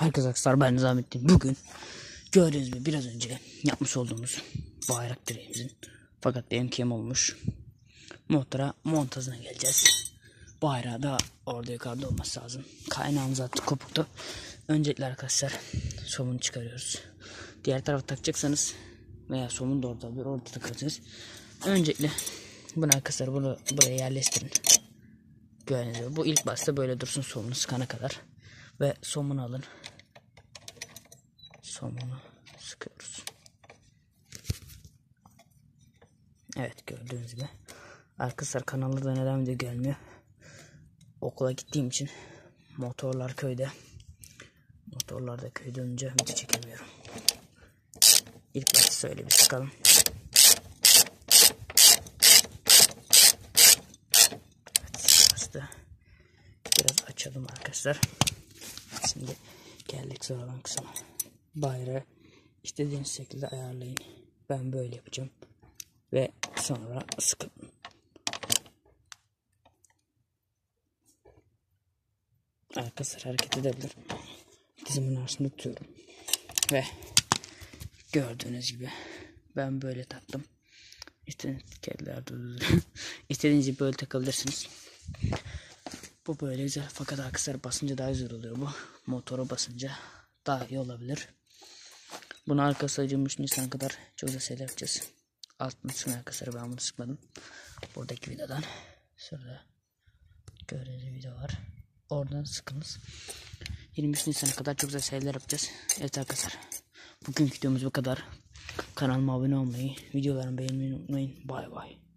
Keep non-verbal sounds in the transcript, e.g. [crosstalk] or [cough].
Herkese arkadaşlar ben Nizamettin. Bugün gördüğünüz gibi biraz önce yapmış olduğumuz bayrak direğimizin fakat benimki olmuş motora montajına geleceğiz. Bayrağı da orada yukarıda olması lazım. Kaynağımız artık kopuktu. Öncelikle arkadaşlar somunu çıkarıyoruz. Diğer tarafa takacaksanız veya somun da orada olur orada takarsınız. Öncelikle bunu arkadaşlar bunu buraya yerleştirin. Gördüğünüz gibi bu ilk başta böyle dursun somunu sıkana kadar. Ve somunu alın. Somunu sıkıyoruz. Evet gördüğünüz gibi. Arkadaşlar kanalda neden video gelmiyor. Okula gittiğim için motorlar köyde. Motorlar da köyde önce video çekemiyorum. İlk başta şöyle bir sıkalım. Evet. Biraz açalım arkadaşlar. Şimdi geldik sıradan kısma. Bayrağı istediğiniz şekilde ayarlayın. Ben böyle yapacağım. Ve sonra sıkın. Arkadaşlar hareket edebilir. Dizimin arasında tutuyorum. Ve gördüğünüz gibi ben böyle taktım. İstediğiniz kediler [laughs] İstediğiniz gibi böyle takabilirsiniz. Bu böyle güzel fakat arkadaşlar basınca daha güzel oluyor bu. Motora basınca daha iyi olabilir. Bunu arkadaşlar 23 Nisan kadar çok güzel şeyler yapacağız. Altını sıkın arkadaşlar ben bunu sıkmadım. Buradaki videodan. Şurada gördüğünüz video var. Oradan sıkınız. 23 Nisan'a kadar çok güzel şeyler yapacağız. Evet arkadaşlar. Bugünkü videomuz bu kadar. Kanalıma abone olmayı, videolarımı beğenmeyi unutmayın. Bay bay.